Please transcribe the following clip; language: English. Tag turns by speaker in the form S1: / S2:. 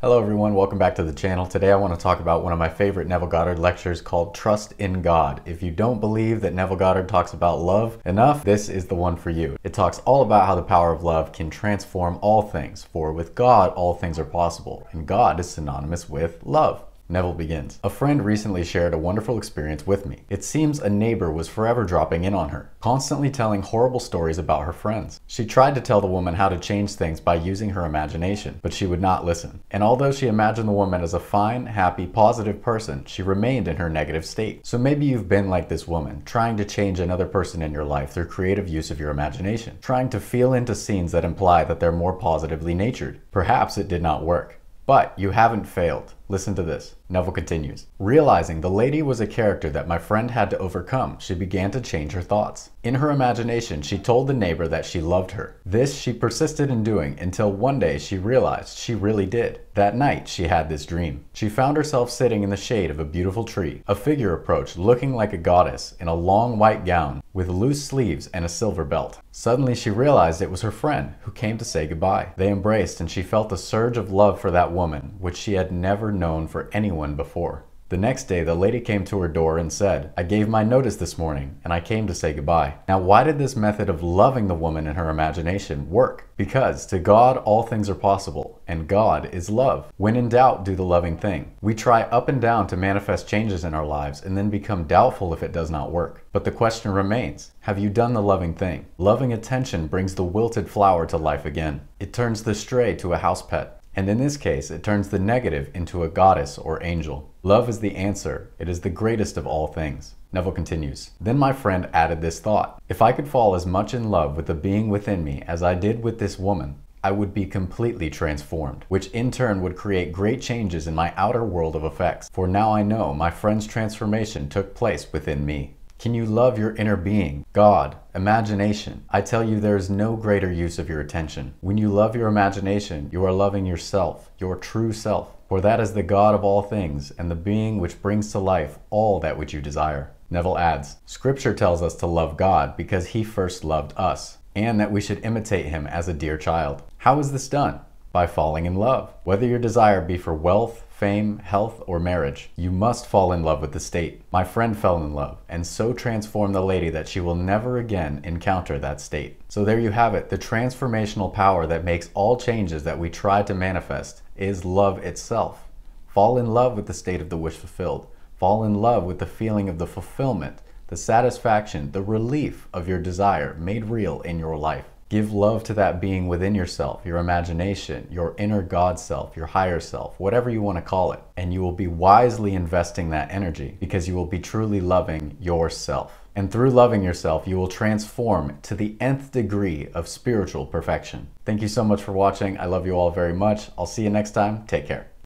S1: Hello everyone, welcome back to the channel. Today I want to talk about one of my favorite Neville Goddard lectures called Trust in God. If you don't believe that Neville Goddard talks about love enough, this is the one for you. It talks all about how the power of love can transform all things, for with God all things are possible, and God is synonymous with love. Neville begins. A friend recently shared a wonderful experience with me. It seems a neighbor was forever dropping in on her, constantly telling horrible stories about her friends. She tried to tell the woman how to change things by using her imagination, but she would not listen. And although she imagined the woman as a fine, happy, positive person, she remained in her negative state. So maybe you've been like this woman, trying to change another person in your life through creative use of your imagination, trying to feel into scenes that imply that they're more positively natured. Perhaps it did not work. But you haven't failed. Listen to this. Neville continues. Realizing the lady was a character that my friend had to overcome, she began to change her thoughts. In her imagination, she told the neighbor that she loved her. This she persisted in doing until one day she realized she really did. That night, she had this dream. She found herself sitting in the shade of a beautiful tree. A figure approached looking like a goddess in a long white gown with loose sleeves and a silver belt. Suddenly, she realized it was her friend who came to say goodbye. They embraced and she felt a surge of love for that woman, which she had never known for anyone before. The next day, the lady came to her door and said, I gave my notice this morning and I came to say goodbye. Now, why did this method of loving the woman in her imagination work? Because to God, all things are possible, and God is love. When in doubt, do the loving thing. We try up and down to manifest changes in our lives and then become doubtful if it does not work. But the question remains Have you done the loving thing? Loving attention brings the wilted flower to life again, it turns the stray to a house pet. And in this case, it turns the negative into a goddess or angel. Love is the answer. It is the greatest of all things. Neville continues. Then my friend added this thought. If I could fall as much in love with the being within me as I did with this woman, I would be completely transformed, which in turn would create great changes in my outer world of effects. For now I know my friend's transformation took place within me. Can you love your inner being, God, imagination? I tell you, there is no greater use of your attention. When you love your imagination, you are loving yourself, your true self. For that is the God of all things, and the being which brings to life all that which you desire. Neville adds Scripture tells us to love God because he first loved us, and that we should imitate him as a dear child. How is this done? By falling in love. Whether your desire be for wealth, fame, health, or marriage. You must fall in love with the state. My friend fell in love and so transformed the lady that she will never again encounter that state. So there you have it. The transformational power that makes all changes that we try to manifest is love itself. Fall in love with the state of the wish fulfilled. Fall in love with the feeling of the fulfillment, the satisfaction, the relief of your desire made real in your life. Give love to that being within yourself, your imagination, your inner God self, your higher self, whatever you want to call it. And you will be wisely investing that energy because you will be truly loving yourself. And through loving yourself, you will transform to the nth degree of spiritual perfection. Thank you so much for watching. I love you all very much. I'll see you next time. Take care.